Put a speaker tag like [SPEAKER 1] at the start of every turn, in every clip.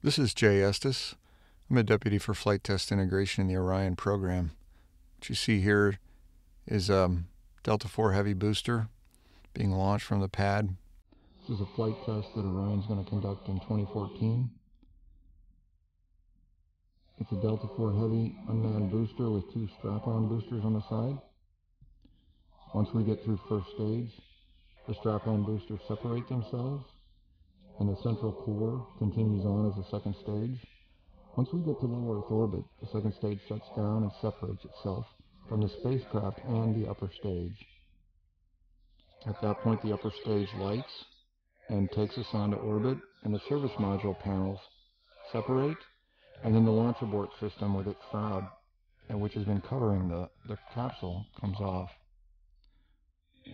[SPEAKER 1] This is Jay Estes. I'm a deputy for flight test integration in the Orion program. What you see here is a um, Delta IV Heavy booster being launched from the pad. This is a flight test that Orion's going to conduct in 2014. It's a Delta IV Heavy unmanned booster with two strap-on boosters on the side. Once we get through first stage, the strap-on boosters separate themselves and the central core continues on as the second stage. Once we get to low Earth orbit, the second stage shuts down and separates itself from the spacecraft and the upper stage. At that point, the upper stage lights and takes us onto orbit, and the service module panels separate, and then the launch abort system with its shroud, which has been covering the, the capsule, comes off.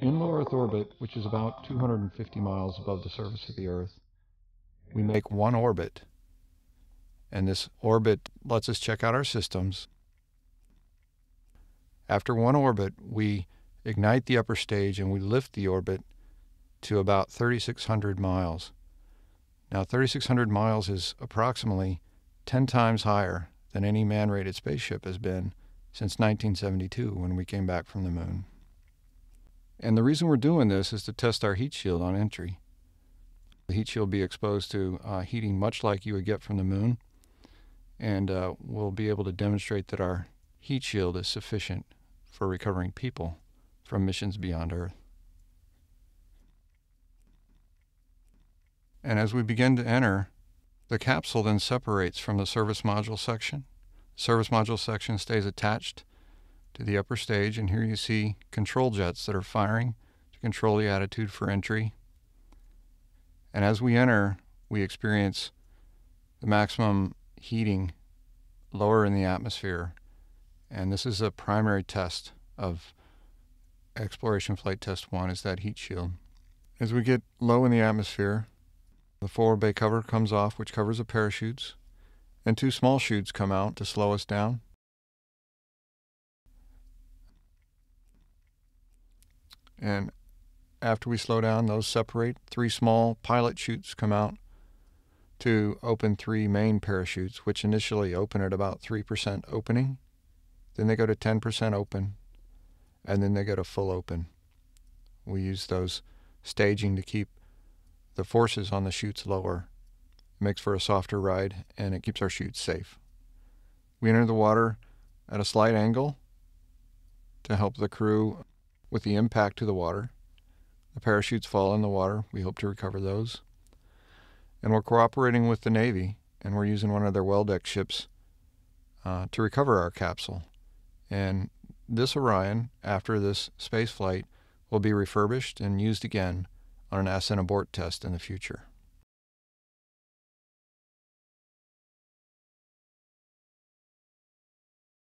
[SPEAKER 1] In low Earth orbit, which is about 250 miles above the surface of the Earth, we make one orbit. And this orbit lets us check out our systems. After one orbit, we ignite the upper stage and we lift the orbit to about 3,600 miles. Now, 3,600 miles is approximately 10 times higher than any man rated spaceship has been since 1972 when we came back from the moon. And the reason we're doing this is to test our heat shield on entry. The heat shield be exposed to uh, heating much like you would get from the moon, and uh, we'll be able to demonstrate that our heat shield is sufficient for recovering people from missions beyond Earth. And as we begin to enter, the capsule then separates from the service module section. service module section stays attached to the upper stage, and here you see control jets that are firing to control the attitude for entry and as we enter, we experience the maximum heating lower in the atmosphere. And this is a primary test of Exploration Flight Test 1 is that heat shield. As we get low in the atmosphere, the forward bay cover comes off, which covers the parachutes, and two small chutes come out to slow us down. And after we slow down, those separate. Three small pilot chutes come out to open three main parachutes, which initially open at about 3% opening. Then they go to 10% open, and then they go to full open. We use those staging to keep the forces on the chutes lower. It makes for a softer ride, and it keeps our chutes safe. We enter the water at a slight angle to help the crew with the impact to the water. The parachutes fall in the water. We hope to recover those. And we're cooperating with the Navy, and we're using one of their well deck ships uh, to recover our capsule. And this Orion, after this space flight, will be refurbished and used again on an ascent abort test in the future.